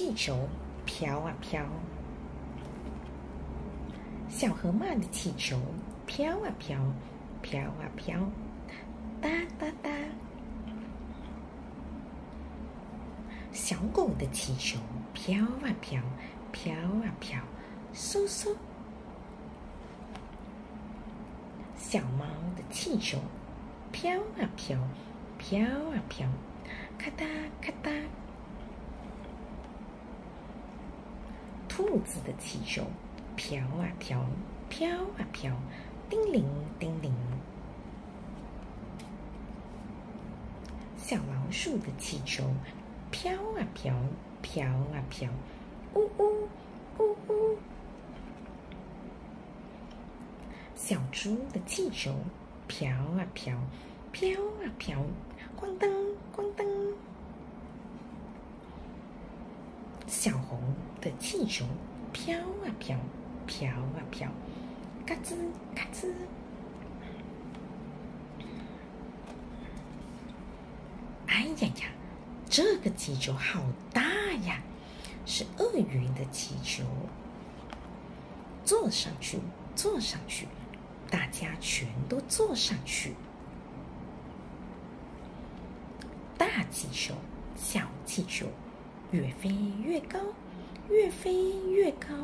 气球飘啊飘，小河马的气球飘啊飘，飘啊飘，哒哒哒。小狗的气球飘啊飘，飘啊飘，嗖嗖。小猫的气球飘啊飘，飘啊飘，咔哒咔哒。兔子的气球飘啊飘，飘啊飘，叮铃叮铃。小老鼠的气球飘啊飘，飘啊飘，呜呜呜呜。小猪的气球飘啊飘，飘啊飘，咣当。小红的气球飘啊飘，飘啊飘，嘎吱嘎吱。哎呀呀，这个气球好大呀！是鳄鱼的气球，坐上去，坐上去。大家全都坐上去。大气球，小气球，越飞越高，越飞越高。